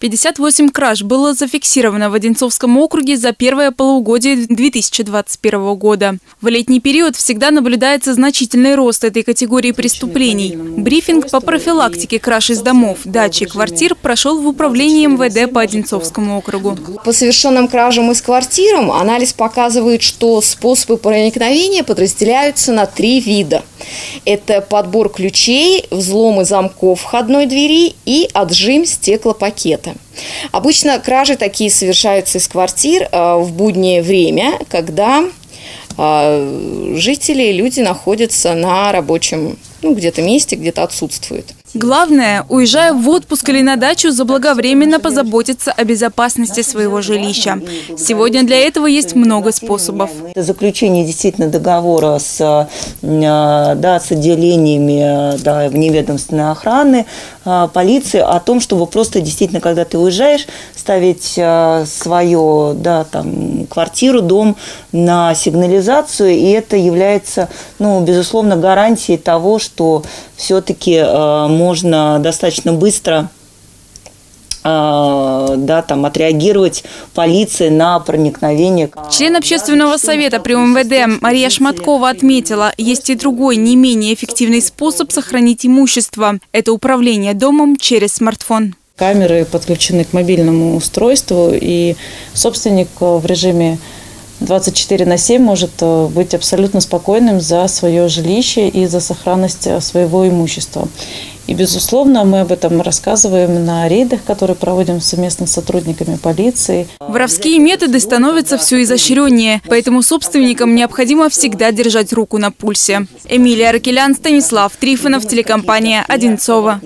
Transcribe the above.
58 краж было зафиксировано в Одинцовском округе за первое полугодие 2021 года. В летний период всегда наблюдается значительный рост этой категории преступлений. Брифинг по профилактике краж из домов, дач и квартир прошел в управлении МВД по Одинцовскому округу. По совершенным кражам из квартирам анализ показывает, что способы проникновения подразделяются на три вида. Это подбор ключей, взломы замков входной двери и отжим стеклопакета. Обычно кражи такие совершаются из квартир э, в буднее время, когда э, жители, люди находятся на рабочем ну, где-то месте, где-то отсутствуют. Главное, уезжая в отпуск или на дачу, заблаговременно позаботиться о безопасности своего жилища. Сегодня для этого есть много способов. Заключение действительно договора с, э, да, с отделениями да, вневедомственной охраны, э, полиции о том, чтобы просто действительно, когда ты уезжаешь, ставить э, свою да, там, квартиру, дом на сигнализацию, и это является, ну, безусловно, гарантией того, что все-таки можно достаточно быстро а, да, там, отреагировать полиции на проникновение. Член общественного совета при МВД Мария Шматкова отметила, есть и другой, не менее эффективный способ сохранить имущество. Это управление домом через смартфон. Камеры подключены к мобильному устройству, и собственник в режиме 24 на 7 может э, быть абсолютно спокойным за свое жилище и за сохранность э, своего имущества. И, безусловно, мы об этом рассказываем на рейдах, которые проводим совместно с сотрудниками полиции. Воровские методы становятся все изощреннее, поэтому собственникам необходимо всегда держать руку на пульсе. Эмилия Аркелян, Станислав Трифонов, телекомпания «Одинцова».